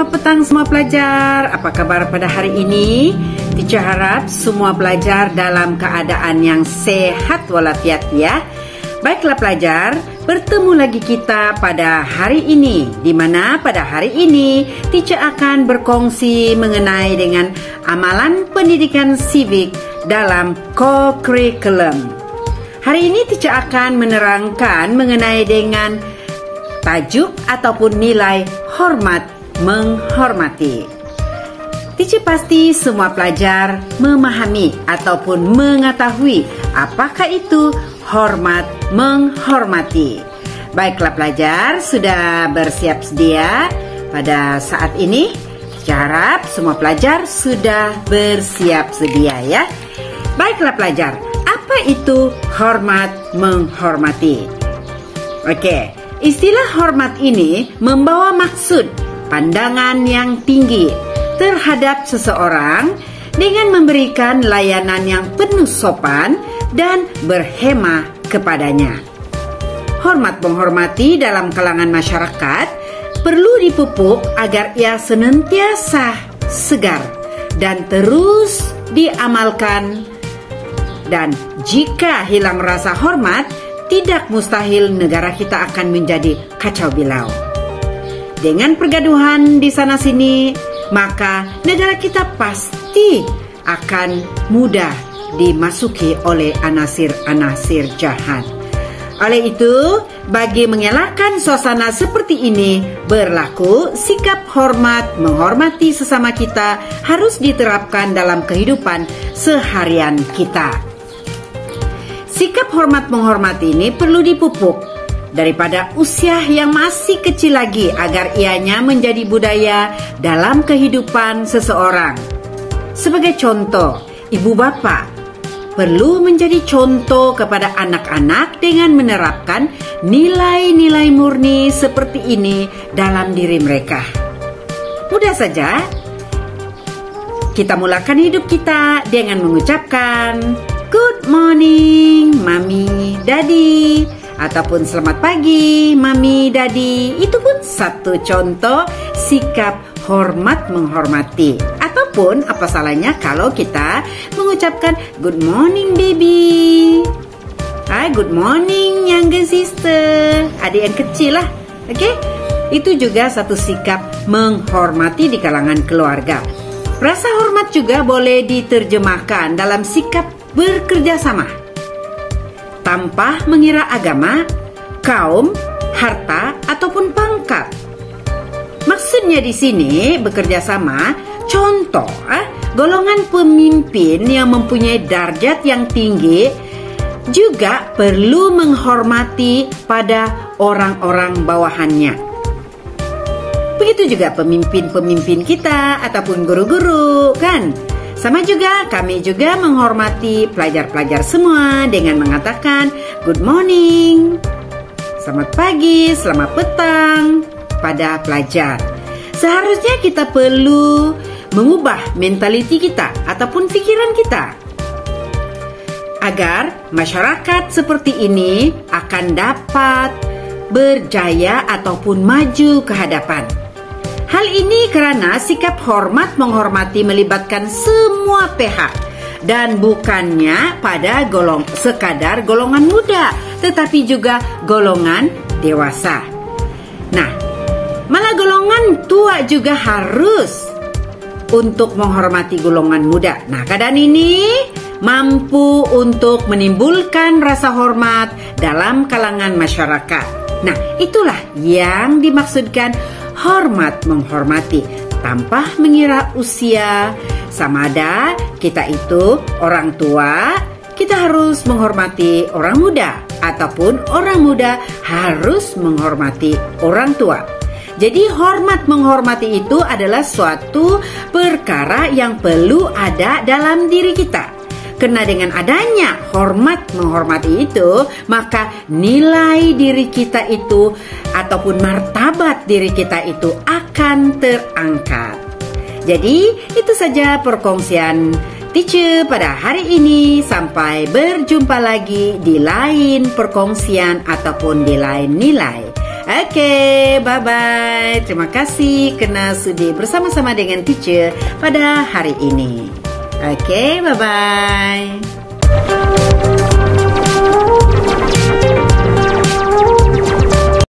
selamat petang semua pelajar. Apa kabar pada hari ini? Teacher harap semua pelajar dalam keadaan yang sehat walafiat ya. Baiklah pelajar, bertemu lagi kita pada hari ini di mana pada hari ini teacher akan berkongsi mengenai dengan amalan pendidikan civic dalam co-curriculum. Hari ini teacher akan menerangkan mengenai dengan tajuk ataupun nilai hormat menghormati. Teacher pasti semua pelajar memahami ataupun mengetahui apakah itu hormat menghormati. Baiklah pelajar, sudah bersiap sedia pada saat ini? Harap semua pelajar sudah bersiap sedia ya. Baiklah pelajar, apa itu hormat menghormati? Oke, istilah hormat ini membawa maksud pandangan yang tinggi terhadap seseorang dengan memberikan layanan yang penuh sopan dan berhema kepadanya. Hormat menghormati dalam kalangan masyarakat perlu dipupuk agar ia senantiasa segar dan terus diamalkan. Dan jika hilang rasa hormat, tidak mustahil negara kita akan menjadi kacau bilau. Dengan pergaduhan di sana-sini, maka negara kita pasti akan mudah dimasuki oleh anasir-anasir jahat. Oleh itu, bagi mengelakkan suasana seperti ini, berlaku sikap hormat menghormati sesama kita harus diterapkan dalam kehidupan seharian kita. Sikap hormat menghormati ini perlu dipupuk daripada usia yang masih kecil lagi agar ianya menjadi budaya dalam kehidupan seseorang. Sebagai contoh, ibu bapak perlu menjadi contoh kepada anak-anak dengan menerapkan nilai-nilai murni seperti ini dalam diri mereka. Mudah saja, kita mulakan hidup kita dengan mengucapkan Good morning, Mami, Daddy Ataupun selamat pagi, Mami, Daddy Itu pun satu contoh sikap hormat menghormati Ataupun apa salahnya kalau kita mengucapkan good morning baby. Hai, good morning younger sister. Adik yang kecil lah. Oke? Okay? Itu juga satu sikap menghormati di kalangan keluarga. Rasa hormat juga boleh diterjemahkan dalam sikap bekerja sama. Tanpa mengira agama, kaum, harta, ataupun pangkat. Maksudnya di sini bekerja sama Contoh, eh, golongan pemimpin yang mempunyai darjat yang tinggi juga perlu menghormati pada orang-orang bawahannya. Begitu juga pemimpin-pemimpin kita ataupun guru-guru, kan? Sama juga kami juga menghormati pelajar-pelajar semua dengan mengatakan good morning, selamat pagi, selamat petang pada pelajar. Seharusnya kita perlu mengubah mentaliti kita ataupun pikiran kita agar masyarakat seperti ini akan dapat berjaya ataupun maju ke hadapan. Hal ini karena sikap hormat menghormati melibatkan semua pihak dan bukannya pada golong sekadar golongan muda, tetapi juga golongan dewasa. Nah, malah golongan tua juga harus untuk menghormati golongan muda. Nah, keadaan ini mampu untuk menimbulkan rasa hormat dalam kalangan masyarakat. Nah, itulah yang dimaksudkan hormat menghormati tanpa mengira usia. Sama ada kita itu orang tua, kita harus menghormati orang muda ataupun orang muda harus menghormati orang tua. Jadi hormat menghormati itu adalah suatu perkara yang perlu ada dalam diri kita. Karena dengan adanya hormat menghormati itu, maka nilai diri kita itu ataupun martabat diri kita itu akan terangkat. Jadi, itu saja perkongsian teacher pada hari ini. Sampai berjumpa lagi di lain perkongsian ataupun di lain nilai. Okay, bye-bye. Terima kasih kena sudi bersama-sama dengan teacher pada hari ini. Okay, bye-bye.